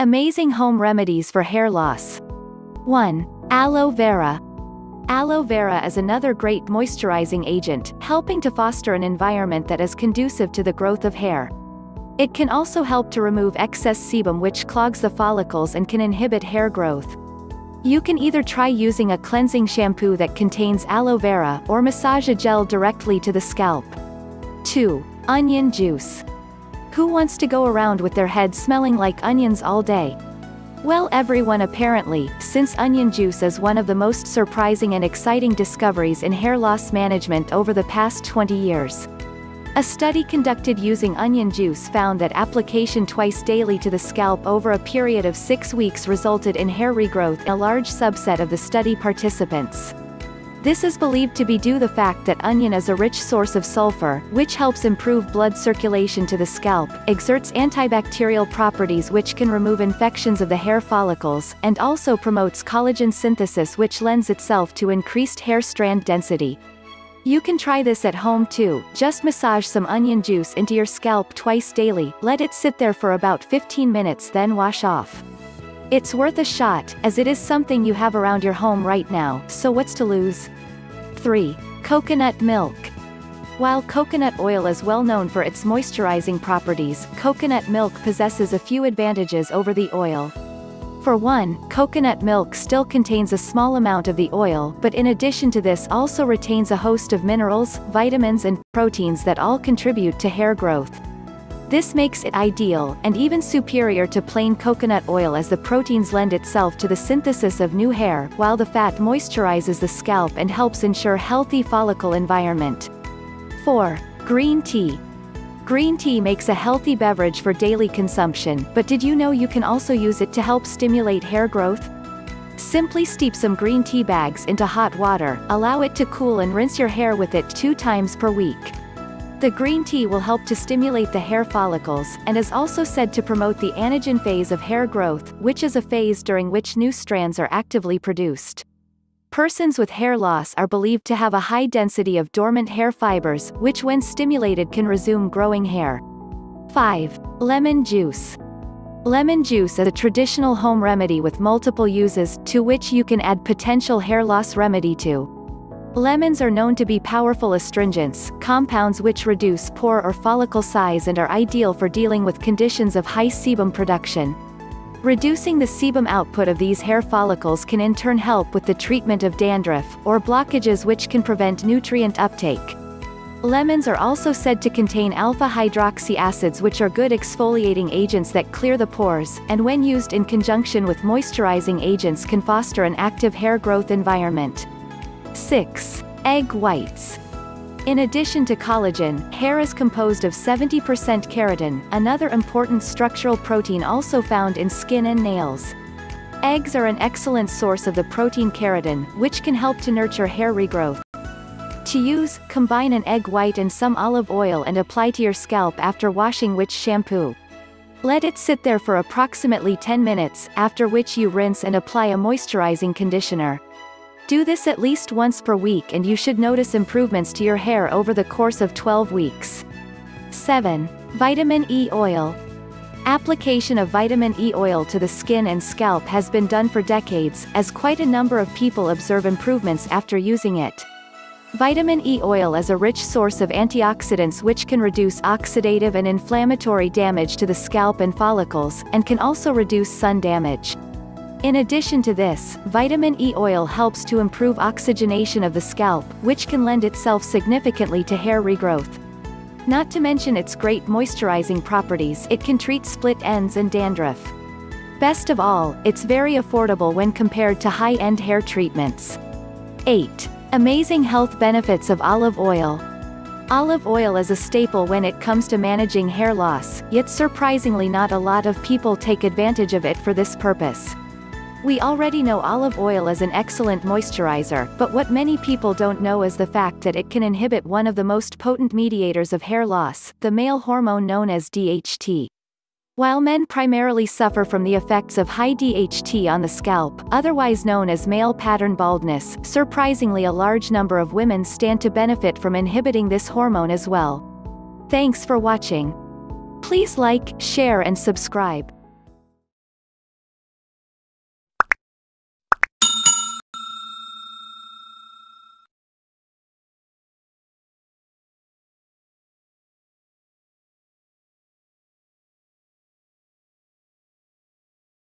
Amazing home remedies for hair loss. 1. Aloe vera. Aloe vera is another great moisturizing agent, helping to foster an environment that is conducive to the growth of hair. It can also help to remove excess sebum which clogs the follicles and can inhibit hair growth. You can either try using a cleansing shampoo that contains aloe vera or massage a gel directly to the scalp. 2. Onion juice. Who wants to go around with their head smelling like onions all day? Well everyone apparently, since onion juice is one of the most surprising and exciting discoveries in hair loss management over the past 20 years. A study conducted using onion juice found that application twice daily to the scalp over a period of six weeks resulted in hair regrowth in a large subset of the study participants. This is believed to be due the fact that onion is a rich source of sulfur, which helps improve blood circulation to the scalp, exerts antibacterial properties which can remove infections of the hair follicles, and also promotes collagen synthesis which lends itself to increased hair strand density. You can try this at home too, just massage some onion juice into your scalp twice daily, let it sit there for about 15 minutes then wash off. It's worth a shot, as it is something you have around your home right now, so what's to lose? 3. Coconut milk. While coconut oil is well known for its moisturizing properties, coconut milk possesses a few advantages over the oil. For one, coconut milk still contains a small amount of the oil but in addition to this also retains a host of minerals, vitamins and proteins that all contribute to hair growth. This makes it ideal, and even superior to plain coconut oil as the proteins lend itself to the synthesis of new hair, while the fat moisturizes the scalp and helps ensure healthy follicle environment. 4. Green tea. Green tea makes a healthy beverage for daily consumption, but did you know you can also use it to help stimulate hair growth? Simply steep some green tea bags into hot water, allow it to cool and rinse your hair with it two times per week. The green tea will help to stimulate the hair follicles, and is also said to promote the anagen phase of hair growth, which is a phase during which new strands are actively produced. Persons with hair loss are believed to have a high density of dormant hair fibers, which when stimulated can resume growing hair. 5. Lemon juice. Lemon juice is a traditional home remedy with multiple uses, to which you can add potential hair loss remedy to. Lemons are known to be powerful astringents, compounds which reduce pore or follicle size and are ideal for dealing with conditions of high sebum production. Reducing the sebum output of these hair follicles can in turn help with the treatment of dandruff, or blockages which can prevent nutrient uptake. Lemons are also said to contain alpha-hydroxy acids which are good exfoliating agents that clear the pores, and when used in conjunction with moisturizing agents can foster an active hair growth environment. 6. Egg whites. In addition to collagen, hair is composed of 70% keratin, another important structural protein also found in skin and nails. Eggs are an excellent source of the protein keratin, which can help to nurture hair regrowth. To use, combine an egg white and some olive oil and apply to your scalp after washing which shampoo. Let it sit there for approximately 10 minutes, after which you rinse and apply a moisturizing conditioner. Do this at least once per week and you should notice improvements to your hair over the course of 12 weeks. 7. Vitamin E oil. Application of vitamin E oil to the skin and scalp has been done for decades, as quite a number of people observe improvements after using it. Vitamin E oil is a rich source of antioxidants which can reduce oxidative and inflammatory damage to the scalp and follicles, and can also reduce sun damage. In addition to this, vitamin E oil helps to improve oxygenation of the scalp, which can lend itself significantly to hair regrowth. Not to mention its great moisturizing properties it can treat split ends and dandruff. Best of all, it's very affordable when compared to high-end hair treatments. 8. Amazing health benefits of olive oil. Olive oil is a staple when it comes to managing hair loss, yet surprisingly not a lot of people take advantage of it for this purpose. We already know olive oil is an excellent moisturizer, but what many people don't know is the fact that it can inhibit one of the most potent mediators of hair loss, the male hormone known as DHT. While men primarily suffer from the effects of high DHT on the scalp, otherwise known as male pattern baldness, surprisingly a large number of women stand to benefit from inhibiting this hormone as well. Thanks for watching. Please like, share and subscribe.